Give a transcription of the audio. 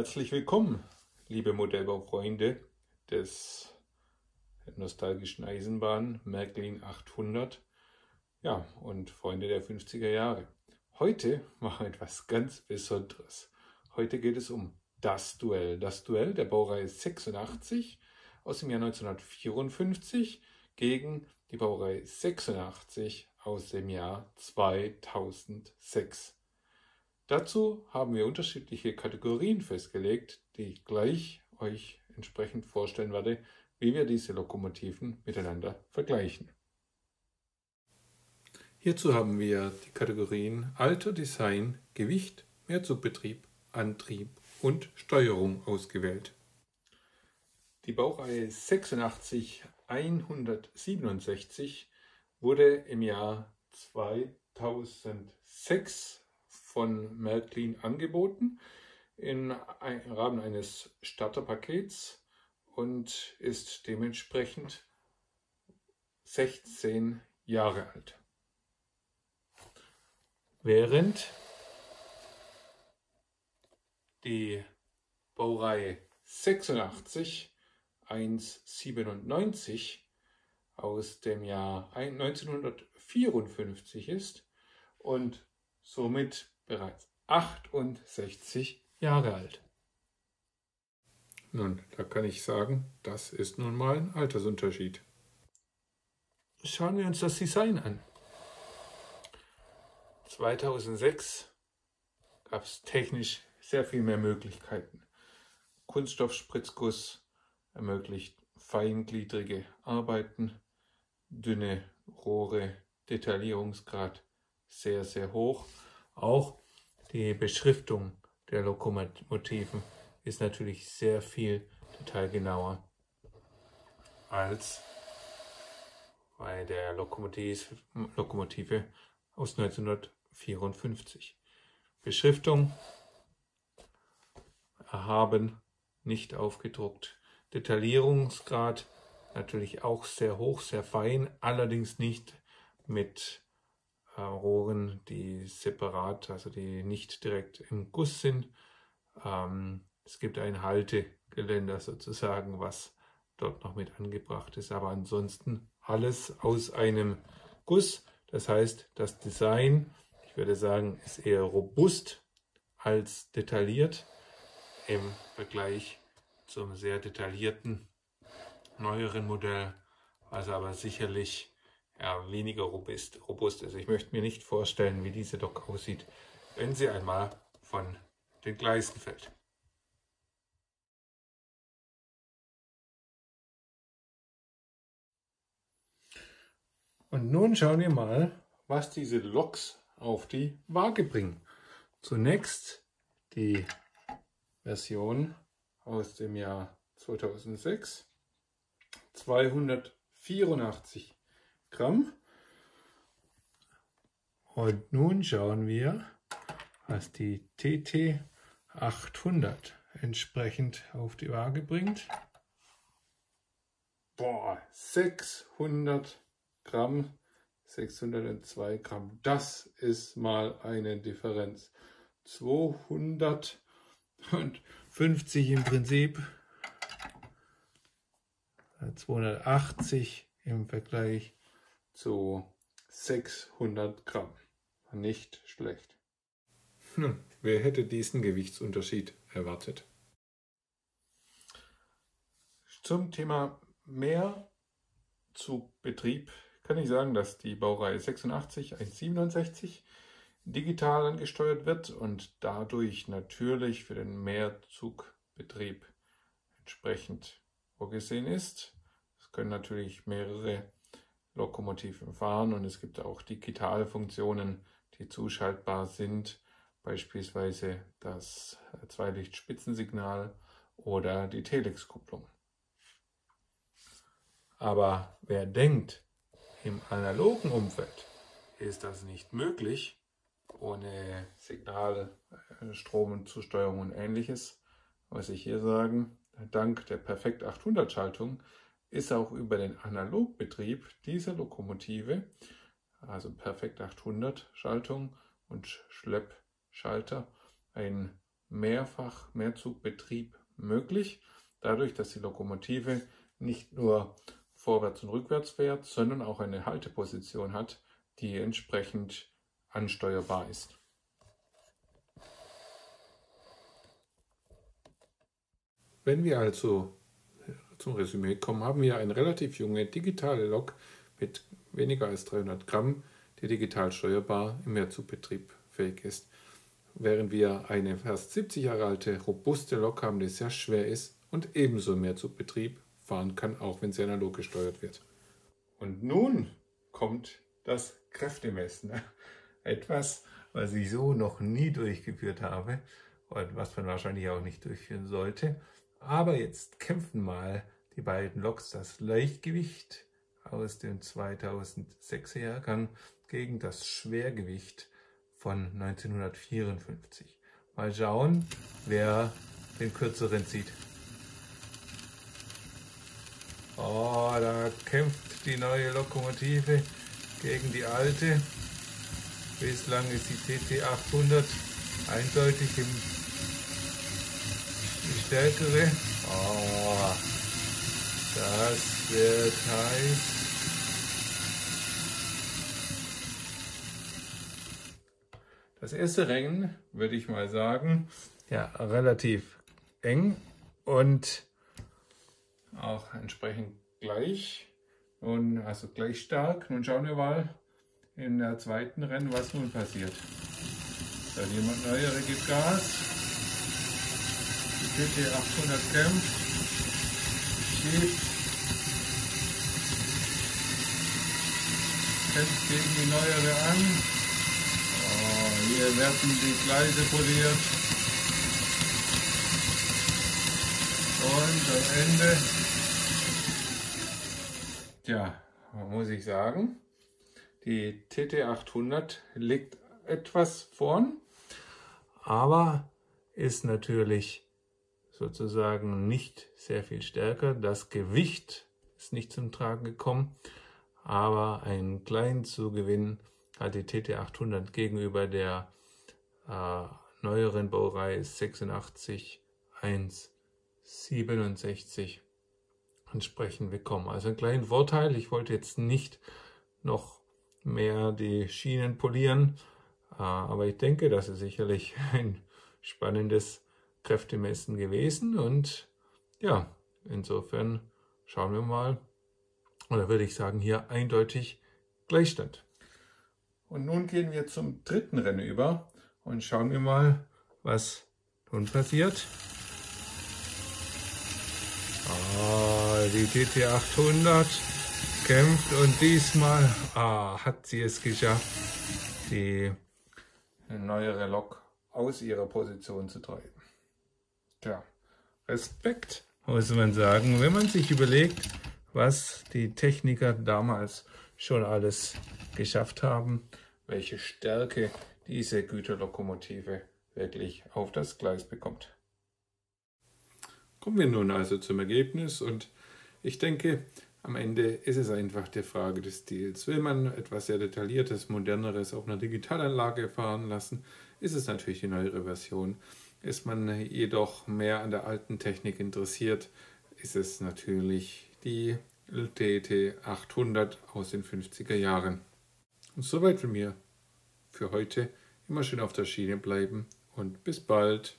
Herzlich willkommen, liebe Modellbaufreunde des nostalgischen Eisenbahn Märklin 800 ja, und Freunde der 50er Jahre. Heute machen wir etwas ganz Besonderes. Heute geht es um das Duell. Das Duell der Baureihe 86 aus dem Jahr 1954 gegen die Baureihe 86 aus dem Jahr 2006. Dazu haben wir unterschiedliche Kategorien festgelegt, die ich gleich euch entsprechend vorstellen werde, wie wir diese Lokomotiven miteinander vergleichen. Hierzu haben wir die Kategorien Alter, Design, Gewicht, Mehrzugbetrieb, Antrieb und Steuerung ausgewählt. Die Baureihe 86 167 wurde im Jahr 2006 von Märklin angeboten im Rahmen eines Starterpakets und ist dementsprechend 16 Jahre alt. Während die Baureihe 86 197 aus dem Jahr 1954 ist und somit bereits 68 Jahre alt. Nun, da kann ich sagen, das ist nun mal ein Altersunterschied. Schauen wir uns das Design an. 2006 gab es technisch sehr viel mehr Möglichkeiten. Kunststoffspritzguss ermöglicht feingliedrige Arbeiten, dünne Rohre, Detaillierungsgrad sehr, sehr hoch. Auch die Beschriftung der Lokomotiven ist natürlich sehr viel detailgenauer als bei der Lokomotive, aus 1954. Beschriftung erhaben, nicht aufgedruckt. Detaillierungsgrad natürlich auch sehr hoch, sehr fein, allerdings nicht mit äh, Rohren, die separat, also die nicht direkt im Guss sind. Ähm, es gibt ein Haltegeländer sozusagen, was dort noch mit angebracht ist, aber ansonsten alles aus einem Guss. Das heißt, das Design, ich würde sagen, ist eher robust als detailliert im Vergleich zum sehr detaillierten neueren Modell, was aber sicherlich ja, weniger robust, robust ist. Ich möchte mir nicht vorstellen, wie diese Lok aussieht, wenn sie einmal von den Gleisen fällt. Und nun schauen wir mal, was diese Loks auf die Waage bringen. Zunächst die Version aus dem Jahr 2006. 284 Gramm. Und nun schauen wir, was die TT 800 entsprechend auf die Waage bringt. Boah, 600 Gramm, 602 Gramm. Das ist mal eine Differenz. 250 im Prinzip, 280 im Vergleich zu 600 Gramm. Nicht schlecht. Nun, wer hätte diesen Gewichtsunterschied erwartet? Zum Thema Mehrzugbetrieb kann ich sagen, dass die Baureihe 86 167 digital angesteuert wird und dadurch natürlich für den Mehrzugbetrieb entsprechend vorgesehen ist. Es können natürlich mehrere Lokomotiven fahren und es gibt auch digitale Funktionen, die zuschaltbar sind, beispielsweise das Zweilichtspitzensignal oder die Telex-Kupplung. Aber wer denkt, im analogen Umfeld ist das nicht möglich, ohne Signal, äh, Stromzusteuerung und ähnliches, muss ich hier sagen, dank der Perfekt 800 Schaltung ist auch über den Analogbetrieb dieser Lokomotive, also Perfekt 800 Schaltung und Schleppschalter, ein mehrfach Mehrzugbetrieb möglich, dadurch, dass die Lokomotive nicht nur vorwärts und rückwärts fährt, sondern auch eine Halteposition hat, die entsprechend ansteuerbar ist. Wenn wir also zum Resümee kommen, haben wir eine relativ junge digitale Lok mit weniger als 300 Gramm, die digital steuerbar im Mehrzugbetrieb fähig ist. Während wir eine fast 70 Jahre alte robuste Lok haben, die sehr schwer ist und ebenso im Mehrzugbetrieb fahren kann, auch wenn sie analog gesteuert wird. Und nun kommt das Kräftemessen. Etwas, was ich so noch nie durchgeführt habe und was man wahrscheinlich auch nicht durchführen sollte. Aber jetzt kämpfen mal die beiden Loks das Leichtgewicht aus dem 2006er Jahrgang gegen das Schwergewicht von 1954. Mal schauen, wer den kürzeren zieht. Oh, da kämpft die neue Lokomotive gegen die alte. Bislang ist die TT 800 eindeutig im stärkere. Oh, das wird heiß. Das erste Rennen, würde ich mal sagen, ja, relativ eng und auch entsprechend gleich. Nun, also gleich stark. Nun schauen wir mal in der zweiten Rennen, was nun passiert. Da jemand Neuere gibt Gas. TT 800 kämpft, schiebt, kämpft gegen die neuere an. Oh, hier werden die Gleise poliert. Und am Ende, ja, muss ich sagen, die TT 800 liegt etwas vorn, aber ist natürlich sozusagen nicht sehr viel stärker. Das Gewicht ist nicht zum Tragen gekommen, aber einen kleinen Zugewinn hat die TT800 gegenüber der äh, neueren Baureihe 86 167 entsprechend bekommen. Also einen kleinen Vorteil. Ich wollte jetzt nicht noch mehr die Schienen polieren, äh, aber ich denke, das ist sicherlich ein spannendes Kräftemessen gewesen und ja, insofern schauen wir mal, oder würde ich sagen, hier eindeutig Gleichstand. Und nun gehen wir zum dritten Rennen über und schauen wir mal, was nun passiert. Ah, die GT800 kämpft und diesmal ah, hat sie es geschafft, die neuere Lok aus ihrer Position zu treiben. Tja, Respekt, muss man sagen, wenn man sich überlegt, was die Techniker damals schon alles geschafft haben, welche Stärke diese Güterlokomotive wirklich auf das Gleis bekommt. Kommen wir nun also zum Ergebnis und ich denke, am Ende ist es einfach die Frage des Stils. Will man etwas sehr Detailliertes, Moderneres auf einer Digitalanlage fahren lassen, ist es natürlich die neuere Version. Ist man jedoch mehr an der alten Technik interessiert, ist es natürlich die LTT 800 aus den 50er Jahren. Und soweit von mir für heute. Immer schön auf der Schiene bleiben und bis bald.